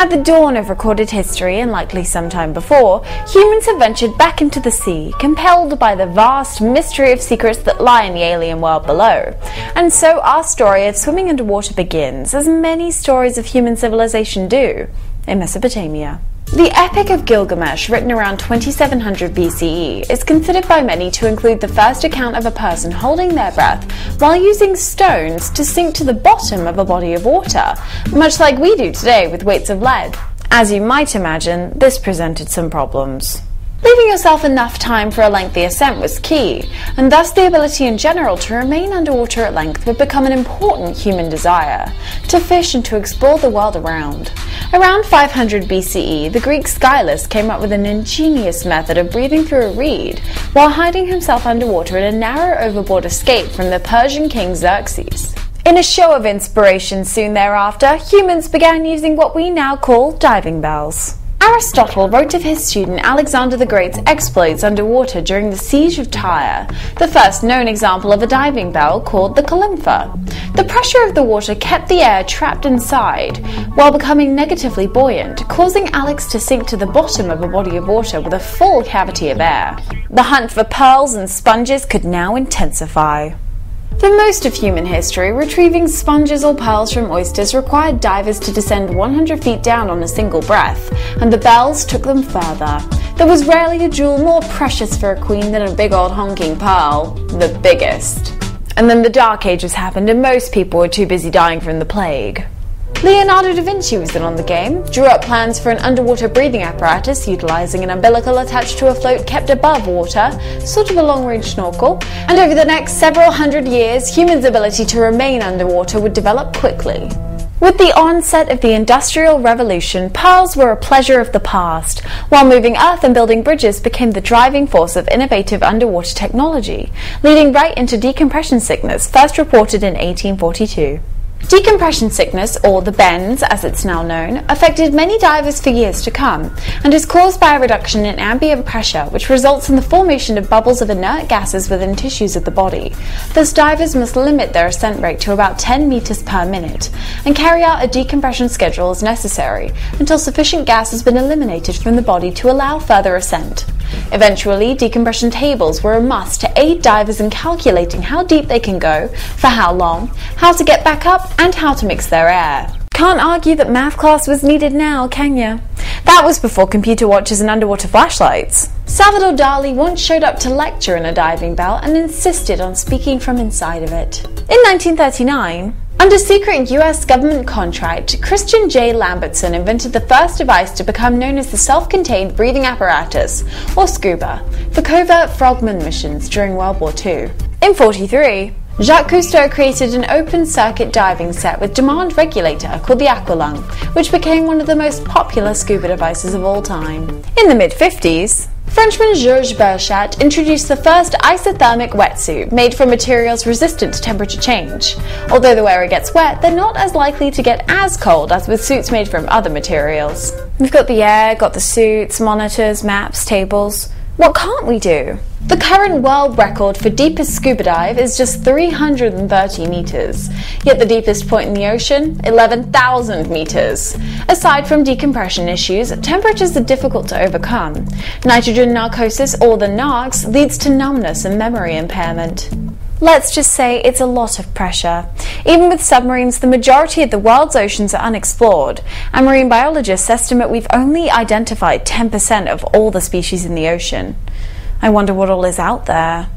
At the dawn of recorded history, and likely sometime before, humans have ventured back into the sea, compelled by the vast mystery of secrets that lie in the alien world below. And so our story of swimming underwater begins, as many stories of human civilization do, in Mesopotamia. The Epic of Gilgamesh, written around 2700 BCE, is considered by many to include the first account of a person holding their breath while using stones to sink to the bottom of a body of water, much like we do today with weights of lead. As you might imagine, this presented some problems. Leaving yourself enough time for a lengthy ascent was key, and thus the ability in general to remain underwater at length would become an important human desire to fish and to explore the world around. Around 500 BCE, the Greek Scyllias came up with an ingenious method of breathing through a reed while hiding himself underwater in a narrow overboard escape from the Persian king Xerxes. In a show of inspiration soon thereafter, humans began using what we now call diving bells. Aristotle wrote of his student Alexander the Great's exploits underwater during the Siege of Tyre, the first known example of a diving bell called the Colimpha. The pressure of the water kept the air trapped inside while becoming negatively buoyant, causing Alex to sink to the bottom of a body of water with a full cavity of air. The hunt for pearls and sponges could now intensify. For most of human history, retrieving sponges or pearls from oysters required divers to descend 100 feet down on a single breath, and the bells took them further. There was rarely a jewel more precious for a queen than a big old honking pearl, the biggest. And then the Dark Ages happened, and most people were too busy dying from the plague. Leonardo da Vinci was in on the game, drew up plans for an underwater breathing apparatus utilizing an umbilical attached to a float kept above water, sort of a long range snorkel, and over the next several hundred years, humans' ability to remain underwater would develop quickly. With the onset of the Industrial Revolution, pearls were a pleasure of the past, while moving earth and building bridges became the driving force of innovative underwater technology, leading right into decompression sickness, first reported in 1842. Decompression sickness, or the bends as it's now known, affected many divers for years to come and is caused by a reduction in ambient pressure which results in the formation of bubbles of inert gases within tissues of the body. Thus divers must limit their ascent rate to about 10 meters per minute and carry out a decompression schedule as necessary until sufficient gas has been eliminated from the body to allow further ascent. Eventually, decompression tables were a must to aid divers in calculating how deep they can go, for how long, how to get back up, and how to mix their air. Can't argue that math class was needed now, can ya? That was before computer watches and underwater flashlights. Salvador Dali once showed up to lecture in a diving bell and insisted on speaking from inside of it. In 1939, under secret US government contract, Christian J. Lambertsen invented the first device to become known as the self contained breathing apparatus, or SCUBA, for covert frogman missions during World War II. In 43, Jacques Cousteau created an open circuit diving set with demand regulator called the Aqualung, which became one of the most popular scuba devices of all time. In the mid 50s, Frenchman Georges Beuchat introduced the first isothermic wetsuit made from materials resistant to temperature change. Although the wearer gets wet, they're not as likely to get as cold as with suits made from other materials. We've got the air, got the suits, monitors, maps, tables. What can't we do? The current world record for deepest scuba dive is just 330 meters, yet the deepest point in the ocean, 11,000 meters. Aside from decompression issues, temperatures are difficult to overcome. Nitrogen narcosis, or the NARCs, leads to numbness and memory impairment. Let's just say it's a lot of pressure. Even with submarines, the majority of the world's oceans are unexplored, and marine biologists estimate we've only identified 10% of all the species in the ocean. I wonder what all is out there.